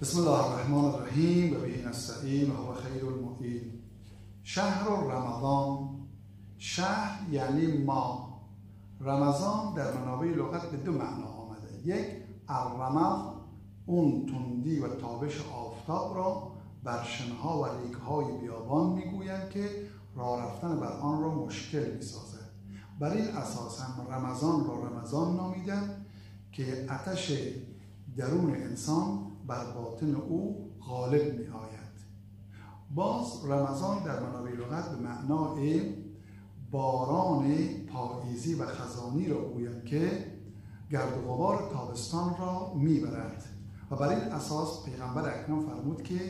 بسم الله الرحمن الرحیم و به نستعین و هو خیر المعین شهر رمضان شهر یعنی ما. رمضان در منابع لغت به دو معنا آمده. یک الرمض اون تندی و تابش آفتاب را بر شنها و ریگهای بیابان می‌گویند که راه رفتن بر آن را مشکل می‌سازد. بر این اساس هم رمضان را رمضان نامیدن که اتش درون انسان بر باطن او غالب می آید باز رمضان در منابع لغت به معنای باران پاییزی و خزانی را گویند که گرد و غبار تابستان را می‌برد و بر این اساس پیغمبر اکرم فرمود که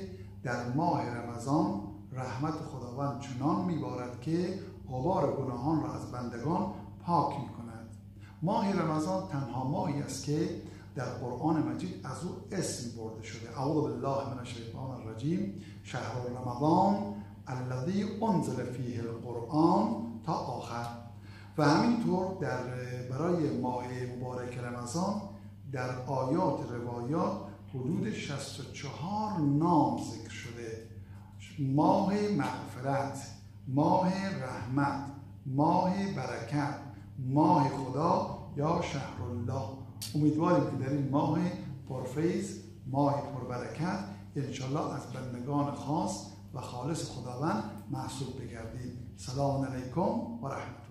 در ماه رمضان رحمت خداوند چنان میبارد که غبار گناهان را از بندگان پاک می کند ماه رمضان تنها ماهی است که در قرآن مجید از او اسم برده شده. اعوذ بالله من الشیطان الرجیم. شهر رمضان الذي انزل فیه القرآن تا آخر. و همینطور در برای ماه مبارک رمضان در آیات روایات حدود 64 نام ذکر شده. ماه مغفرت ماه رحمت ماه برکت ماه خدا یا شهر الله امیدواریم که در این ماه پرفیز ماه پربرکت انشالله از بندگان خاص و خالص خداوند محسوب بگردید سلام علیکم و رحمت